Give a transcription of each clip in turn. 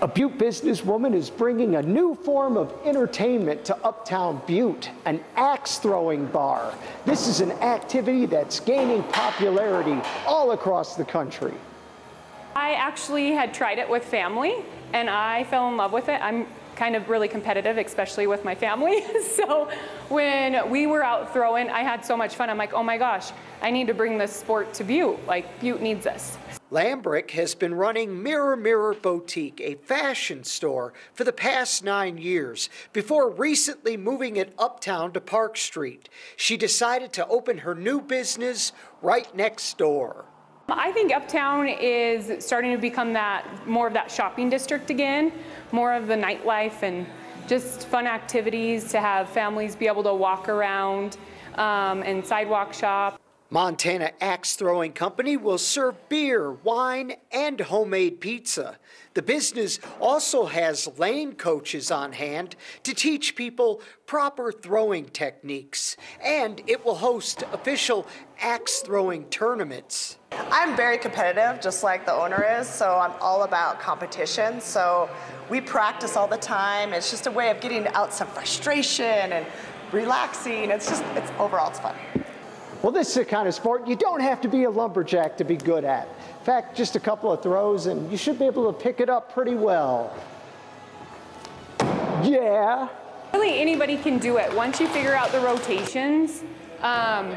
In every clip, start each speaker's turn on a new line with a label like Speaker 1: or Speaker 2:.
Speaker 1: A Butte businesswoman is bringing a new form of entertainment to Uptown Butte, an axe throwing bar. This is an activity that's gaining popularity all across the country.
Speaker 2: I actually had tried it with family and I fell in love with it. I'm kind of really competitive, especially with my family. so when we were out throwing, I had so much fun. I'm like, oh my gosh, I need to bring this sport to Butte. Like, Butte needs this.
Speaker 1: Lambrick has been running Mirror Mirror Boutique, a fashion store, for the past nine years, before recently moving it uptown to Park Street. She decided to open her new business right next door.
Speaker 2: I think Uptown is starting to become that more of that shopping district again, more of the nightlife and just fun activities to have families be able to walk around um, and sidewalk shop.
Speaker 1: Montana Axe Throwing Company will serve beer, wine, and homemade pizza. The business also has lane coaches on hand to teach people proper throwing techniques, and it will host official axe throwing tournaments.
Speaker 3: I'm very competitive, just like the owner is, so I'm all about competition. So we practice all the time. It's just a way of getting out some frustration and relaxing. It's just, it's overall, it's fun.
Speaker 1: Well, this is the kind of sport you don't have to be a lumberjack to be good at. In fact, just a couple of throws and you should be able to pick it up pretty well. Yeah.
Speaker 2: Really, anybody can do it. Once you figure out the rotations um,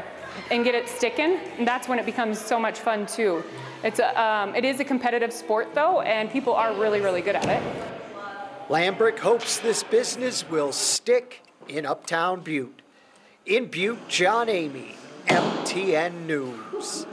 Speaker 2: and get it sticking, And that's when it becomes so much fun too. It's a, um, it is a competitive sport though, and people are really, really good at it.
Speaker 1: Lambrick hopes this business will stick in Uptown Butte. In Butte, John Emeigh, MTN News.